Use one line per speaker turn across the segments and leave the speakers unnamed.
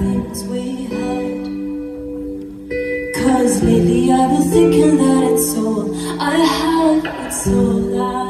things we. Cause lately I've been thinking that it's all I have, it's all I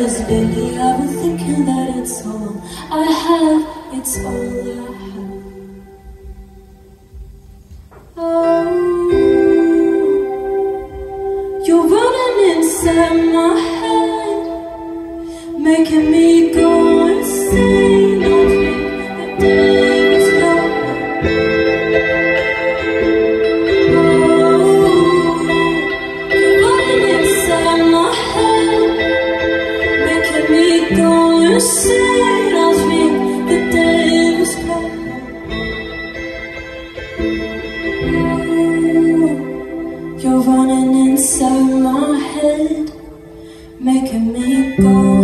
Cause lately I've been thinking that it's all I have, it's all I have. Oh, you're running inside my head, making me running inside my head Making me go